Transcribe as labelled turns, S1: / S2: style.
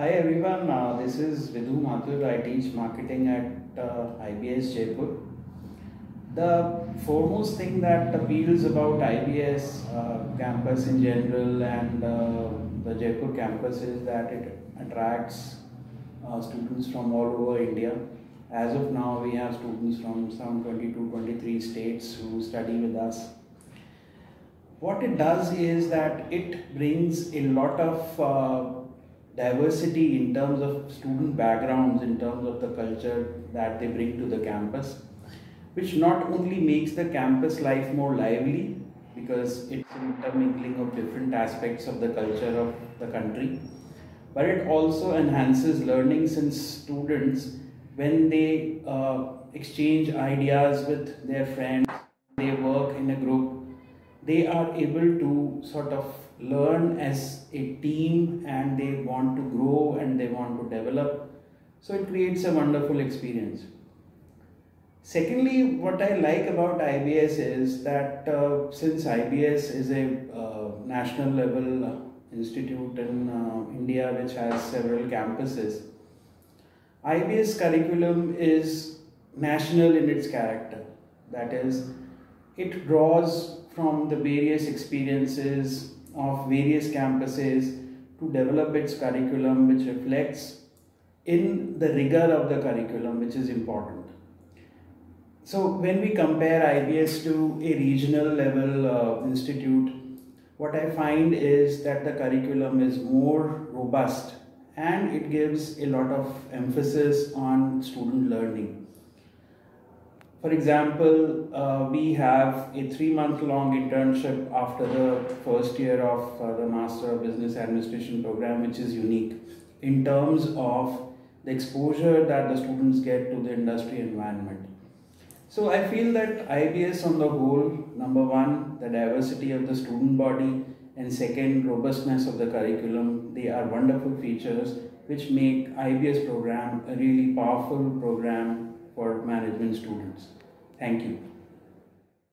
S1: Hi everyone, uh, this is Vidhu Mathur. I teach marketing at uh, IBS Jaipur. The foremost thing that appeals about IBS uh, campus in general and uh, the Jaipur campus is that it attracts uh, students from all over India. As of now, we have students from some 22, 23 states who study with us. What it does is that it brings a lot of uh, diversity in terms of student backgrounds, in terms of the culture that they bring to the campus, which not only makes the campus life more lively because it's an intermingling of different aspects of the culture of the country, but it also enhances learning since students, when they uh, exchange ideas with their friends, they work in a group, they are able to sort of learn as a team and they want to grow and they want to develop. So it creates a wonderful experience. Secondly, what I like about IBS is that uh, since IBS is a uh, national level institute in uh, India which has several campuses, IBS curriculum is national in its character. That is, it draws from the various experiences of various campuses to develop its curriculum which reflects in the rigor of the curriculum which is important. So when we compare IBS to a regional level uh, institute, what I find is that the curriculum is more robust and it gives a lot of emphasis on student learning. For example, uh, we have a three month long internship after the first year of uh, the Master of Business Administration program, which is unique in terms of the exposure that the students get to the industry environment. So I feel that IBS on the whole, number one, the diversity of the student body, and second, robustness of the curriculum, they are wonderful features which make IBS program a really powerful program for management students. Thank you.